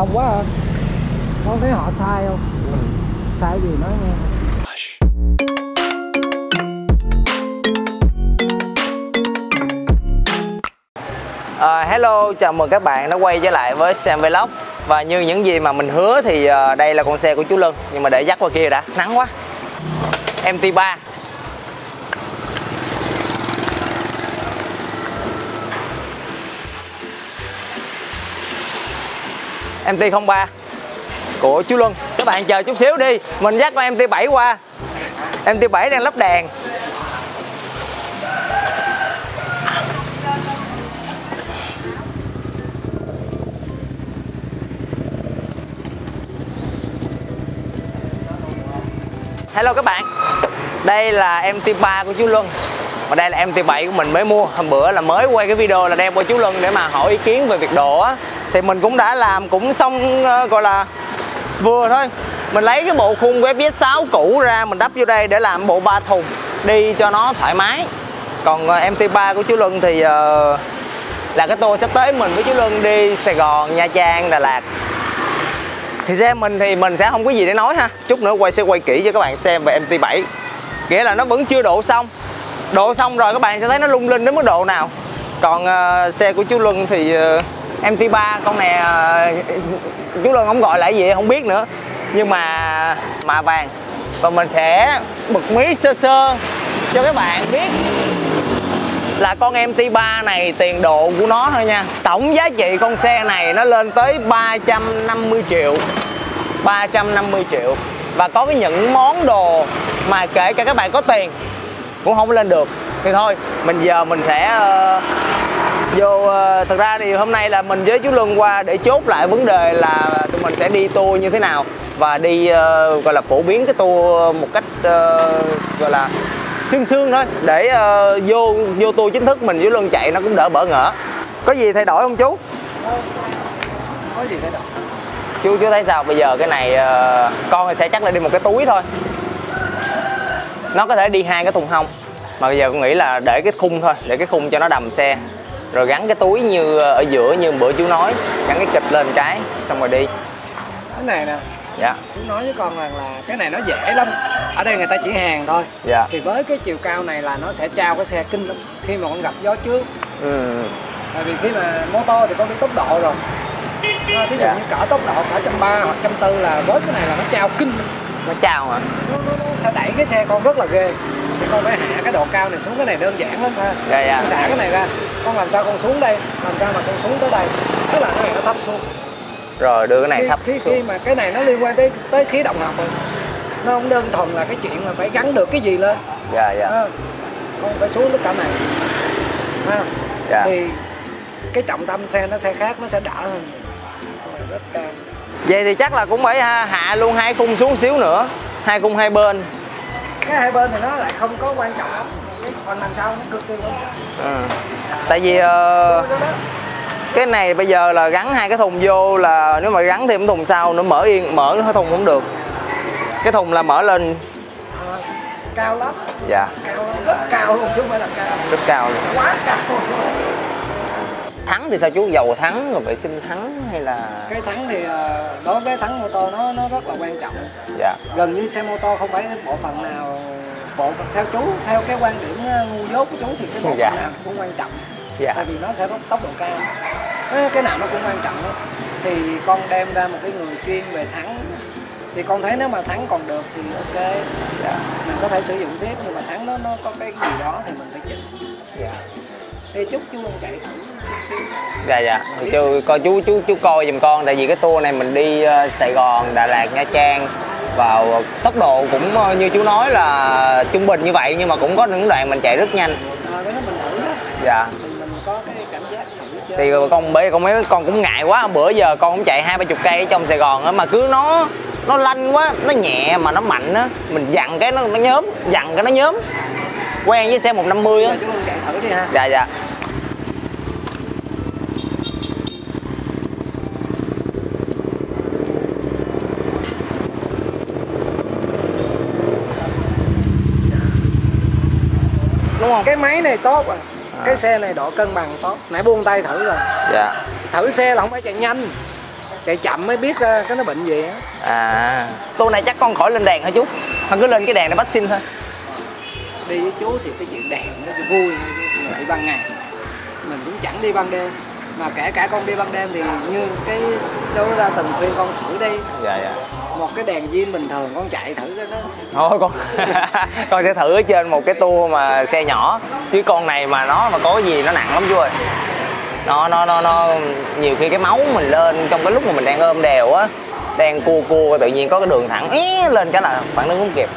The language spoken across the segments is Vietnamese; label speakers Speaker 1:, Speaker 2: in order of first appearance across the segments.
Speaker 1: đông quá à. con thấy họ sai không? Ừ. sai gì nói nghe.
Speaker 2: Uh, hello, chào mừng các bạn đã quay trở lại với Sam Vlog. Và như những gì mà mình hứa thì uh, đây là con xe của chú Lân Nhưng mà để dắt qua kia đã, nắng quá. MT3 MT03 của chú Luân, Các bạn chờ chút xíu đi, Mình dắt con MT7 qua. MT7 đang lắp đèn. Hello các bạn, Đây là MT3 của chú Luân. Và đây là MT7 của mình mới mua. Hôm bữa là mới quay cái video là đem qua chú Luân để mà hỏi ý kiến về việc độ á. Thì mình cũng đã làm cũng xong uh, gọi là vừa thôi. Mình lấy cái bộ khung web 6 cũ ra mình đắp vô đây để làm bộ ba thùng Đi cho nó thoải mái. Còn ờ, uh, MT3 của chú Luân thì uh, là cái tour sắp tới mình với chú Luân đi Sài Gòn, Nha Trang, Đà Lạt. Thì xe mình thì mình sẽ không có gì để nói ha. Chút nữa quay sẽ quay kỹ cho các bạn xem về MT7 nghĩa là nó vẫn chưa độ xong. Độ xong rồi các bạn sẽ thấy nó lung linh đến mức độ nào. Còn uh, xe của chú Luân thì uh, MT3 con này ờ, chú Luân không gọi là gì không biết nữa. Nhưng mà mạ vàng. Và mình sẽ bật mí sơ sơ cho các bạn biết là con MT3 này tiền độ của nó thôi nha. Tổng giá trị con xe này nó lên tới 350 triệu. 350 triệu. Và có cái những món đồ mà kể cả các bạn có tiền cũng không lên được. Thì thôi, mình giờ mình sẽ uh, vô uh, Thật ra thì hôm nay là mình với chú Luân qua để chốt lại vấn đề là tụi mình sẽ đi tour như thế nào Và đi uh, gọi là phổ biến cái tour một cách uh, gọi là xương xương thôi. Để uh, vô vô tour chính thức mình với Luân chạy nó cũng đỡ bỡ ngỡ. Có gì thay đổi không chú?
Speaker 1: Có gì thay đổi?
Speaker 2: Chú chú thấy sao? Bây giờ cái này uh, con thì sẽ chắc là đi một cái túi thôi. Nó có thể đi hai cái thùng hông mà bây giờ con nghĩ là để cái khung thôi để cái khung cho nó đầm xe rồi gắn cái túi như ở giữa như bữa chú nói gắn cái kịch lên cái xong rồi đi.
Speaker 1: Cái này nè
Speaker 2: dạ.
Speaker 1: chú nói với con rằng là cái này nó dễ lắm. Ở đây người ta chỉ hàng thôi.
Speaker 2: Dạ.
Speaker 1: Thì với cái chiều cao này là nó sẽ trao cái xe kinh lắm. Khi mà con gặp gió trước.
Speaker 2: Ừ.
Speaker 1: tại vì khi mà mô tô thì con biết tốc độ rồi. À, thí dụ
Speaker 2: Dạ.
Speaker 1: như cỡ tốc độ cỡ trăm ba hoặc trăm tư là với cái này là nó trao kinh
Speaker 2: nó trao hả?
Speaker 1: Nó, nó, nó sẽ đẩy cái xe con rất là ghê. Thì con phải hạ cái độ cao này xuống cái này đơn giản lắm ha.
Speaker 2: Dạ dạ.
Speaker 1: Xả cái này ra con làm sao con xuống đây? Làm sao mà con xuống tới đây? Tức là cái này nó thấp xuống.
Speaker 2: Rồi đưa cái này
Speaker 1: khi,
Speaker 2: thấp
Speaker 1: khi,
Speaker 2: xuống.
Speaker 1: khi mà cái này nó liên quan tới tới khí động học rồi nó không đơn thuần là cái chuyện là phải gắn được cái gì lên.
Speaker 2: Dạ dạ.
Speaker 1: À, con phải xuống tất cả này. Ha
Speaker 2: dạ.
Speaker 1: Thì cái trọng tâm xe nó sẽ khác nó sẽ đỡ hơn rất
Speaker 2: vậy thì chắc là cũng phải hạ luôn hai khung xuống xíu nữa. Hai khung hai bên.
Speaker 1: Cái hai bên thì nó lại không có quan trọng lắm cái phần đằng sau nó cực kỳ trọng
Speaker 2: ừ. tại vì ờ, cái này bây giờ là gắn hai cái thùng vô là nếu mà gắn thêm cái thùng sau nó mở yên mở cái thùng cũng được. Cái thùng là mở lên.
Speaker 1: Ờ, cao lắm.
Speaker 2: Dạ.
Speaker 1: Cao lắm rất cao luôn chứ không phải là cao.
Speaker 2: Rất cao luôn.
Speaker 1: Quá cao
Speaker 2: thắng thì sao chú? Dầu thắng rồi vệ sinh thắng hay là?
Speaker 1: Cái thắng thì ờ, đối với thắng mô tô nó nó rất là quan trọng.
Speaker 2: Dạ.
Speaker 1: Gần như xe mô tô không phải bộ phận nào bộ theo chú theo cái quan điểm ờ, ngu dốt của chú thì cái bộ
Speaker 2: Dạ.
Speaker 1: nào cũng quan trọng.
Speaker 2: Dạ.
Speaker 1: Tại vì nó sẽ có tốc độ cao. Cái- cái nào nó cũng quan trọng hết. Thì con đem ra một cái người chuyên về thắng. Thì con thấy nếu mà thắng còn được thì ok.
Speaker 2: Dạ.
Speaker 1: Mình có thể sử dụng tiếp nhưng mà thắng nó nó có cái gì đó thì mình phải chỉnh
Speaker 2: dạ.
Speaker 1: Thì chút chú không chạy thử chút xíu.
Speaker 2: Dạ dạ. Thì chú coi chú chú chú coi giùm con tại vì cái tour này mình đi ờ, Sài Gòn Đà Lạt Nha Trang vào tốc độ cũng ờ, như chú nói là trung bình như vậy nhưng mà cũng có những đoạn mình chạy rất nhanh.
Speaker 1: À, cái đó mình thử đó.
Speaker 2: Dạ.
Speaker 1: Thì mình có cái cảm giác thử chơi
Speaker 2: thì con bởi con mấy con cũng ngại quá bữa giờ con cũng chạy hai ba chục cây ở trong Sài Gòn á mà cứ nó nó lanh quá nó nhẹ mà nó mạnh á mình dặn cái nó nó nhóm dặn cái nó nhóm. Quen với xe 150 á. Dạ dạ không
Speaker 1: cái máy này tốt à
Speaker 2: À.
Speaker 1: cái xe này độ cân bằng tốt. Nãy buông tay thử rồi.
Speaker 2: Dạ.
Speaker 1: Thử xe là không phải chạy nhanh. Chạy chậm mới biết ra cái nó bệnh gì á.
Speaker 2: À. Tour này chắc con khỏi lên đèn hả chú? Con cứ lên cái đèn để bắt xin thôi.
Speaker 1: Đi với chú thì cái chuyện đèn nó vui thôi đi ban ngày. Mình cũng chẳng đi ban đêm. Mà kể cả con đi ban đêm thì như cái chú ra từng khuyên con thử đi.
Speaker 2: Dạ dạ
Speaker 1: một cái đèn zin bình thường, con chạy thử cái đó.
Speaker 2: Thôi, con con sẽ thử ở trên một cái tour mà xe nhỏ. Chứ con này mà nó mà có gì, nó nặng lắm chú ơi. Nó nó nó nó, nhiều khi cái máu mình lên trong cái lúc mà mình đang ôm đèo á, đang cua cua, tự nhiên có cái đường thẳng ý lên cái là phản ứng không kịp.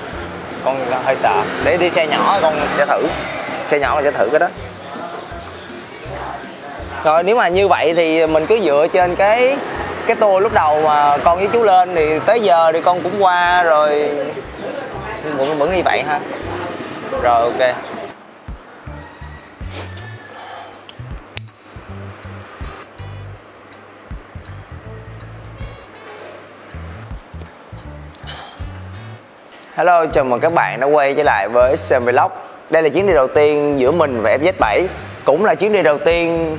Speaker 2: Con hơi sợ. Để đi xe nhỏ, con sẽ thử. Xe nhỏ con sẽ thử cái đó. Rồi, nếu mà như vậy thì mình cứ dựa trên cái cái tour lúc đầu mà con với chú lên thì tới giờ thì con cũng qua rồi. Vẫn vẫn như vậy ha. Rồi ok. Hello, chào mừng các bạn đã quay trở lại với Sam Vlog Đây là chuyến đi đầu tiên giữa mình và FZ7 Cũng là chuyến đi đầu tiên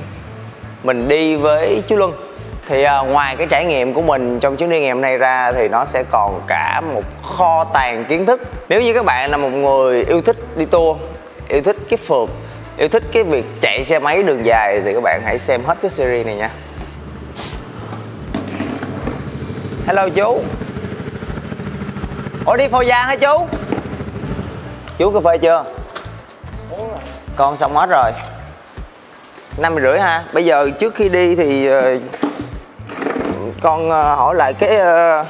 Speaker 2: mình đi với chú Luân. Thì à, ngoài cái trải nghiệm của mình trong chuyến đi ngày hôm nay ra Thì nó sẽ còn cả một kho tàng kiến thức. Nếu như các bạn là một người yêu thích đi tour, Yêu thích cái phượt, Yêu thích cái việc chạy xe máy đường dài Thì các bạn hãy xem hết cái series này nha. Hello chú. Ủa, đi phô gia hả chú? Chú cà phê chưa? Con xong hết rồi. Năm rưỡi ha Bây giờ trước khi đi thì ờ, con ờ, hỏi lại cái ờ,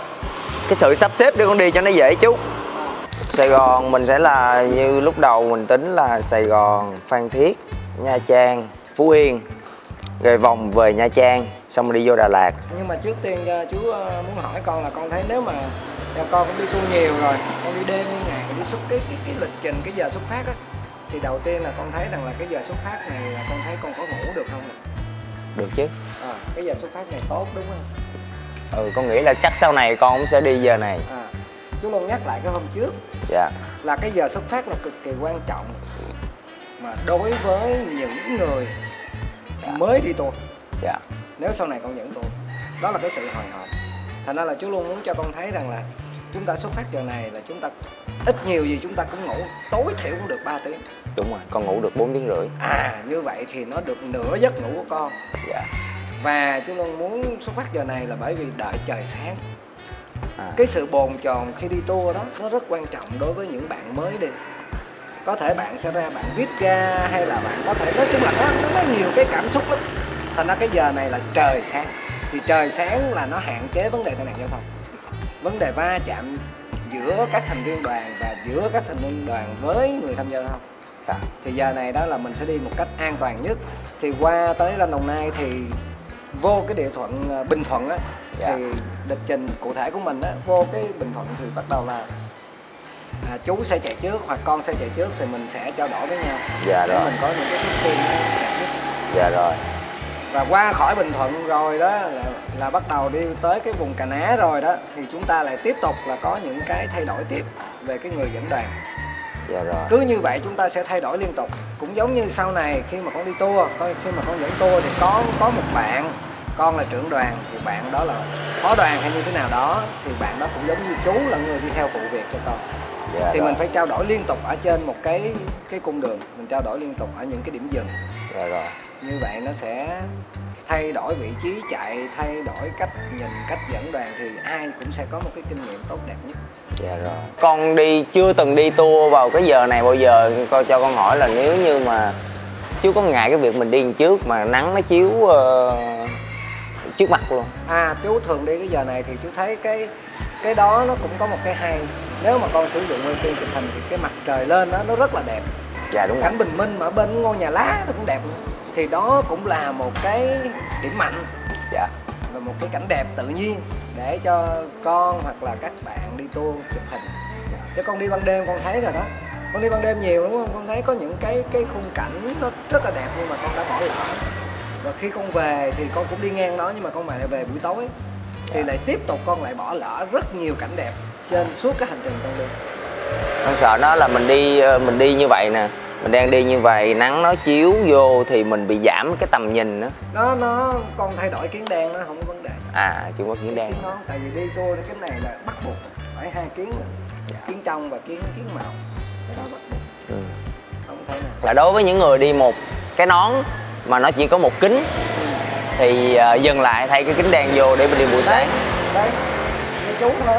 Speaker 2: Cái sự sắp xếp để con đi cho nó dễ chú. Sài Gòn mình sẽ là như lúc đầu mình tính là Sài Gòn, Phan Thiết, Nha Trang, Phú Yên Rồi vòng về Nha Trang Xong rồi đi vô Đà Lạt.
Speaker 1: Nhưng mà trước tiên ờ, chú muốn hỏi con là con thấy nếu mà con cũng đi tour nhiều rồi con đi đêm đi ngày đi xuất cái cái cái lịch trình cái giờ xuất phát á thì đầu tiên là con thấy rằng là cái giờ xuất phát này là con thấy con có ngủ được không
Speaker 2: Được chứ.
Speaker 1: À, cái giờ xuất phát này tốt đúng không
Speaker 2: Ừ con nghĩ là chắc sau này con cũng sẽ đi giờ này.
Speaker 1: À, chú luôn nhắc lại cái hôm trước.
Speaker 2: Dạ.
Speaker 1: Là cái giờ xuất phát là cực kỳ quan trọng. Mà đối với những người mới đi tour
Speaker 2: Dạ.
Speaker 1: nếu sau này con dẫn tour đó là cái sự hồi hộp thành ra là chú luôn muốn cho con thấy rằng là chúng ta xuất phát giờ này là chúng ta ít nhiều gì chúng ta cũng ngủ tối thiểu cũng được 3 tiếng.
Speaker 2: Đúng rồi, con ngủ được 4 tiếng rưỡi.
Speaker 1: À như vậy thì nó được nửa giấc ngủ của con.
Speaker 2: Dạ
Speaker 1: và chú luôn muốn xuất phát giờ này là bởi vì đợi trời sáng.
Speaker 2: À.
Speaker 1: cái sự bồn chồn khi đi tour đó nó rất quan trọng đối với những bạn mới đi. Có thể bạn sẽ ra bạn viết ra hay là bạn có thể nói chung là nó nó có nhiều cái cảm xúc lắm. Thành ra cái giờ này là trời sáng. Thì trời sáng là nó hạn chế vấn đề tai nạn giao thông. Vấn đề va chạm giữa các thành viên đoàn và giữa các thành viên đoàn với người tham gia giao thông.
Speaker 2: Dạ.
Speaker 1: thì giờ này đó là mình sẽ đi một cách an toàn nhất. Thì qua tới ranh đồng nai thì vô cái địa thuận ờ, bình thuận á
Speaker 2: Dạ.
Speaker 1: thì lịch trình cụ thể của mình á vô cái bình thuận thì bắt đầu là à, chú sẽ chạy trước hoặc con sẽ chạy trước thì mình sẽ trao đổi với nhau.
Speaker 2: Dạ
Speaker 1: để
Speaker 2: rồi.
Speaker 1: mình có những cái thông tin đẹp nhất.
Speaker 2: Dạ rồi.
Speaker 1: Và qua khỏi bình thuận rồi đó là, là bắt đầu đi tới cái vùng cà ná rồi đó thì chúng ta lại tiếp tục là có những cái thay đổi tiếp về cái người dẫn đoàn.
Speaker 2: Dạ rồi.
Speaker 1: Cứ như vậy chúng ta sẽ thay đổi liên tục. Cũng giống như sau này khi mà con đi tour khi mà con dẫn tour thì có có một bạn con là trưởng đoàn thì bạn đó là phó đoàn hay như thế nào đó thì bạn đó cũng giống như chú là người đi theo phụ việc cho con.
Speaker 2: Dạ
Speaker 1: thì
Speaker 2: rồi.
Speaker 1: mình phải trao đổi liên tục ở trên một cái cái cung đường mình trao đổi liên tục ở những cái điểm dừng.
Speaker 2: Dạ rồi.
Speaker 1: Như vậy nó sẽ thay đổi vị trí chạy thay đổi cách nhìn cách dẫn đoàn thì ai cũng sẽ có một cái kinh nghiệm tốt đẹp nhất.
Speaker 2: Dạ rồi. Con đi chưa từng đi tour vào cái giờ này bao giờ Coi cho con hỏi là nếu như mà Chú có ngại cái việc mình đi trước mà nắng nó chiếu ờ, trước mặt luôn.
Speaker 1: À chú thường đi cái giờ này thì chú thấy cái cái đó nó cũng có một cái hay nếu mà con sử dụng nguyên phiên chụp hình thì cái mặt trời lên đó nó rất là đẹp.
Speaker 2: Dạ đúng rồi.
Speaker 1: Cảnh bình minh mà ở bên ngôi nhà lá nó cũng đẹp nữa thì đó cũng là một cái điểm mạnh.
Speaker 2: Dạ.
Speaker 1: Và một cái cảnh đẹp tự nhiên để cho con hoặc là các bạn đi tour chụp hình. Chứ con đi ban đêm con thấy rồi đó. Con đi ban đêm nhiều đúng không? Con thấy có những cái cái khung cảnh nó rất là đẹp nhưng mà con đã bỏ lỡ và khi con về thì con cũng đi ngang đó nhưng mà con lại về buổi tối. Thì lại tiếp tục con lại bỏ lỡ rất nhiều cảnh đẹp trên suốt cái hành trình con đi.
Speaker 2: Con sợ nó là mình đi ờ, mình đi như vậy nè. Mình đang đi như vậy nắng nó chiếu vô thì mình bị giảm cái tầm nhìn nữa.
Speaker 1: Nó nó con thay đổi kiến đen nó không có vấn đề.
Speaker 3: À chưa có kiến đen.
Speaker 1: Kiến nón tại vì đi tour cái này là bắt buộc phải hai kiến.
Speaker 3: Dạ.
Speaker 1: kiến trong và kiến kiến màu. Cái đó bắt buộc.
Speaker 3: Ừ.
Speaker 1: không thể nào.
Speaker 3: Là đối với những người đi một cái nón mà nó chỉ có một kính thì ờ, dừng lại thay cái kính đen vô để mình đi buổi sáng.
Speaker 1: như chú thôi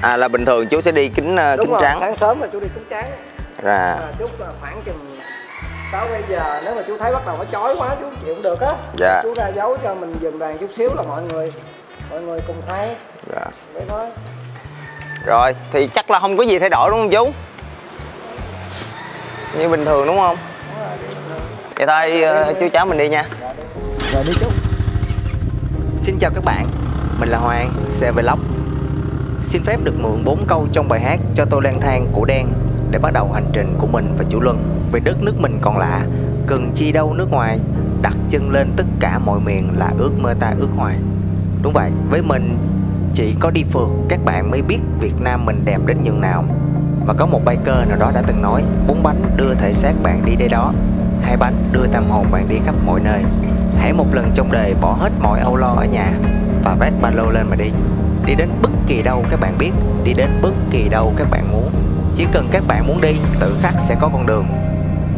Speaker 3: à là bình thường chú sẽ đi kính
Speaker 1: đúng
Speaker 3: kính
Speaker 1: rồi
Speaker 3: trắng.
Speaker 1: sáng sớm mà chú đi kính trắng.
Speaker 3: Ra
Speaker 1: à, chú là khoảng chừng 6 bây giờ nếu mà chú thấy bắt đầu nó chói quá chú chịu không được á.
Speaker 3: Dạ.
Speaker 1: chú ra dấu cho mình dừng đèn chút xíu là mọi người mọi người cùng thấy
Speaker 3: dạ.
Speaker 1: để nói
Speaker 3: rồi thì chắc là không có gì thay đổi đúng không chú? Như bình thường đúng không?
Speaker 1: Đúng rồi.
Speaker 3: Vậy thôi ờ, chú cháu mình đi nha.
Speaker 1: Rồi đi chú.
Speaker 3: Xin chào các bạn, mình là Hoàng, xe Vlog Xin phép được mượn 4 câu trong bài hát cho tôi lang thang của đen để bắt đầu hành trình của mình và chủ Luân. Về đất nước mình còn lạ, cần chi đâu nước ngoài, đặt chân lên tất cả mọi miền là ước mơ ta ước hoài. Đúng vậy, với mình chỉ có đi phượt các bạn mới biết Việt Nam mình đẹp đến nhường nào. Và có một biker nào đó đã từng nói bốn bánh đưa thể xác bạn đi đây đó, hai bánh đưa tâm hồn bạn đi khắp mọi nơi. Hãy một lần trong đời bỏ hết mọi âu lo ở nhà và vác ba lô lên mà đi. Đi đến bất kỳ đâu các bạn biết, đi đến bất kỳ đâu các bạn muốn. Chỉ cần các bạn muốn đi, tự khắc sẽ có con đường.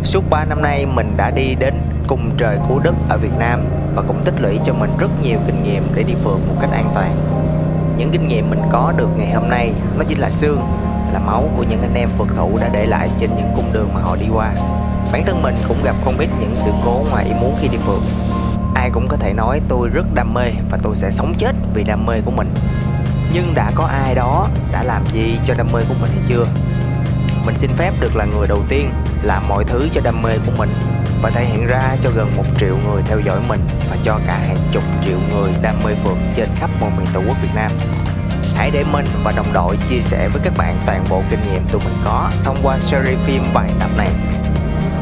Speaker 3: Suốt 3 năm nay mình đã đi đến cùng trời của đất ở Việt Nam và cũng tích lũy cho mình rất nhiều kinh nghiệm để đi phượt một cách an toàn. Những kinh nghiệm mình có được ngày hôm nay nó chính là xương, là máu của những anh em phượt thủ đã để lại trên những cung đường mà họ đi qua. Bản thân mình cũng gặp không ít những sự cố ngoài ý muốn khi đi phượt. Ai cũng có thể nói tôi rất đam mê và tôi sẽ sống chết vì đam mê của mình. Nhưng đã có ai đó đã làm gì cho đam mê của mình hay chưa? Mình xin phép được là người đầu tiên làm mọi thứ cho đam mê của mình và thể hiện ra cho gần một triệu người theo dõi mình và cho cả hàng chục triệu người đam mê phượt trên khắp mọi miền tổ quốc Việt Nam. Hãy để mình và đồng đội chia sẻ với các bạn toàn bộ kinh nghiệm tụi mình có thông qua series phim vài tập này.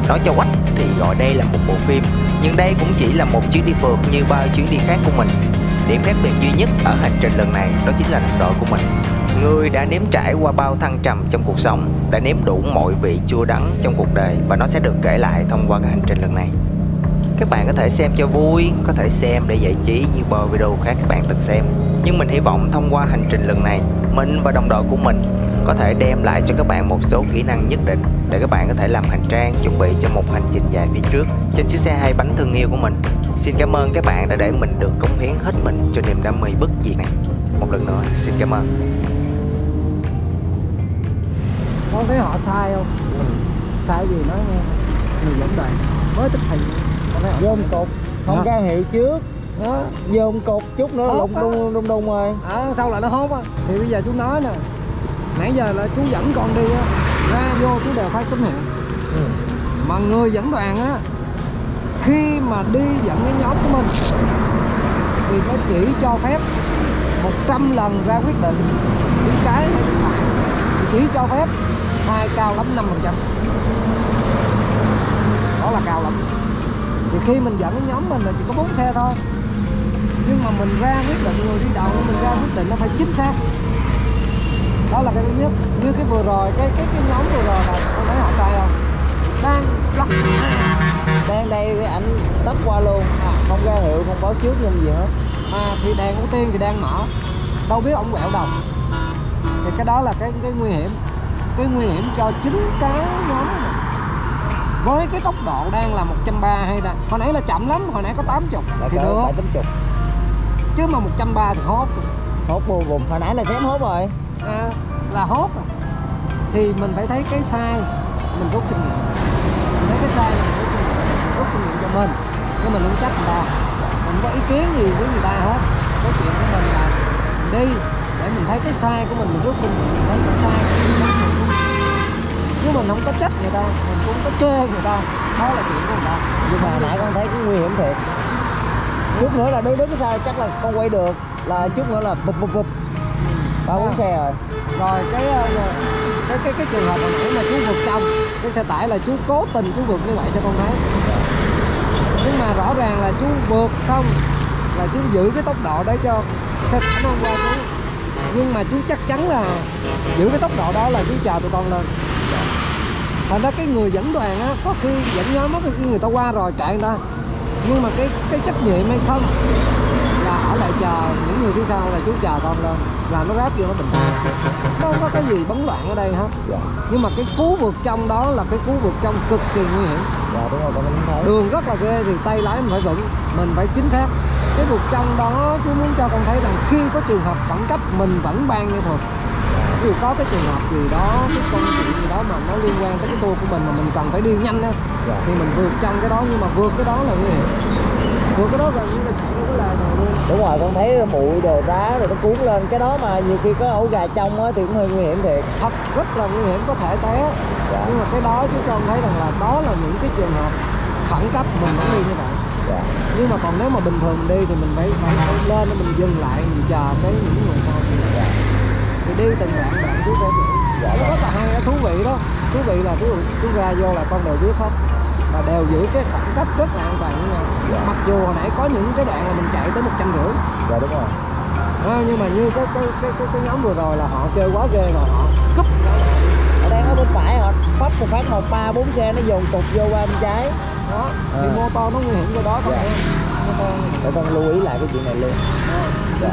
Speaker 3: Nói cho quách thì gọi đây là một bộ phim, nhưng đây cũng chỉ là một chuyến đi phượt như bao chuyến đi khác của mình. Điểm khác biệt duy nhất ở hành trình lần này đó chính là đồng đội của mình. Người đã nếm trải qua bao thăng trầm trong cuộc sống, đã nếm đủ mọi vị chua đắng trong cuộc đời và nó sẽ được kể lại thông qua cái hành trình lần này. Các bạn có thể xem cho vui, có thể xem để giải trí như bao video khác các bạn từng xem. Nhưng mình hy vọng thông qua hành trình lần này, mình và đồng đội của mình có thể đem lại cho các bạn một số kỹ năng nhất định để các bạn có thể làm hành trang chuẩn bị cho một hành trình dài phía trước trên chiếc xe hai bánh thương yêu của mình. Xin cảm ơn các bạn đã để mình được cống hiến hết mình cho niềm đam mê bất diệt này. Một lần nữa, xin cảm ơn.
Speaker 1: con thấy họ sai không? Sai gì nói nghe. Người dẫn đoàn. Mới tức thì con thấy họ
Speaker 2: Dôm
Speaker 1: sai.
Speaker 2: cục. Không ra hiệu trước.
Speaker 1: Đó
Speaker 2: Dôm cục chút nữa lụng đung đung đung rồi.
Speaker 1: À, sau lại nó hốt á. Thì bây giờ chú nói nè. Nãy giờ là chú dẫn con đi á ra vô chú đều phải tín hiệu
Speaker 2: Ừ.
Speaker 1: mà người dẫn đoàn á khi mà đi dẫn cái nhóm của mình thì nó chỉ cho phép 100 lần ra quyết định đi trái hay đi phải. Chỉ cho phép sai cao lắm 5 phần trăm. Đó là cao lắm. Thì khi mình dẫn cái nhóm mình là chỉ có bốn xe thôi. Nhưng mà mình ra quyết định người đi đầu mình ra quyết định nó phải chính xác đó là cái thứ nhất. Như cái vừa rồi cái cái cái nhóm vừa rồi là con thấy họ sai không? Đang lắc
Speaker 2: đang đây với ảnh tấp qua luôn.
Speaker 1: À.
Speaker 2: không ra hiệu không báo trước nhân gì hết.
Speaker 1: Mà thì đèn ưu tiên thì đang mở. Đâu biết ổng quẹo đầu. Thì cái đó là cái cái nguy hiểm. Cái nguy hiểm cho chính cái nhóm này. với cái tốc độ đang là 130 hay là hồi nãy là chậm lắm hồi nãy có 80
Speaker 2: đã
Speaker 1: thì được. chứ mà 130 thì hốt.
Speaker 2: Hốt bù bùm hồi nãy là xém hốt rồi
Speaker 1: à, là hốt à. thì mình phải thấy cái sai mình rút kinh nghiệm. Mình thấy cái sai mình rút kinh nghiệm. Rút kinh nghiệm cho mình. Chứ mình không trách người ta. Mình có ý kiến gì với người ta hết. Cái chuyện của mình là mình đi để mình thấy cái sai của mình mình rút kinh nghiệm mình thấy cái sai của mình chứ mình không có trách người ta mình cũng có chê người ta. Đó là chuyện của người ta.
Speaker 2: Nhưng mà nãy con thấy cũng nguy hiểm thiệt. Chút nữa là đứng đứng sai chắc là con quay được là chút nữa là bụp bụp bụp ba bốn xe rồi.
Speaker 1: Rồi, ờ, cái cái cái cái trường hợp hồi nãy mà chú vượt trong, cái xe tải là chú cố tình chú vượt như vậy cho con thấy nhưng mà rõ ràng là chú vượt xong là chú giữ cái tốc độ để cho xe tải nó không qua chú nhưng mà chú chắc chắn là giữ cái tốc độ đó là chú chờ tụi con lên. Thành ra cái người dẫn đoàn á, có khi dẫn nhóm mất người ta qua rồi chạy người ta. Nhưng mà cái cái trách nhiệm hay không ở lại chờ những người phía sau là chú chờ con lên là nó ráp vô nó bình thường nó không có cái gì bấn loạn ở đây hết.
Speaker 2: Dạ.
Speaker 1: Nhưng mà cái cú vượt trong đó là cái cú vượt trong cực kỳ nguy hiểm.
Speaker 2: Dạ đúng rồi con thấy.
Speaker 1: Đường rất là ghê thì tay lái mình phải vững mình phải chính xác. Cái vượt trong đó chú muốn cho con thấy rằng khi có trường hợp khẩn cấp mình vẫn ban nghệ thuật. Ví dụ có cái trường hợp gì đó cái công chuyện gì đó mà nó liên quan tới cái tour của mình mà mình cần phải đi nhanh á
Speaker 2: dạ.
Speaker 1: thì mình vượt trong cái đó nhưng mà vượt cái đó là nguy hiểm vượt cái đó gần như là chỉ có là này luôn.
Speaker 2: Đúng rồi con thấy bụi đồ đá rồi nó cuốn lên. Cái đó mà nhiều khi có ổ gà trong á thì cũng hơi nguy hiểm thiệt.
Speaker 1: Thật rất là nguy hiểm có thể té.
Speaker 2: Dạ.
Speaker 1: Nhưng mà cái đó chú cho ông thấy rằng là đó là những cái trường hợp khẩn cấp mình vẫn đi như vậy.
Speaker 2: Dạ.
Speaker 1: Nhưng mà còn nếu mà bình thường mình đi thì mình phải phải, phải lên mình dừng lại mình chờ cái những người sau thì, thì đi từng đoạn đoạn chú sẽ
Speaker 2: Dạ
Speaker 1: nó
Speaker 2: vâng.
Speaker 1: rất là hay nó thú vị đó. Thú vị là dụ chú ra vô là con đều biết hết và đều giữ cái khoảng cách rất là an toàn với nhau.
Speaker 2: Dạ.
Speaker 1: mặc dù hồi nãy có những cái đoạn là mình chạy tới một trăm rưỡi.
Speaker 2: Dạ đúng rồi.
Speaker 1: À, nhưng mà như cái cái, cái cái cái nhóm vừa rồi là họ chơi quá ghê rồi họ cúp.
Speaker 2: Ở đây ở bên phải họ phát một phát một ba bốn xe nó dồn tục vô qua bên trái.
Speaker 1: Đó thì
Speaker 2: À.
Speaker 1: mô tô nó nguy hiểm cho đó con
Speaker 2: Dạ. để con lưu ý lại cái chuyện này luôn.
Speaker 1: Dạ.